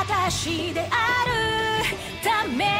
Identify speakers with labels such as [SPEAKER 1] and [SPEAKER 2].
[SPEAKER 1] 私であるため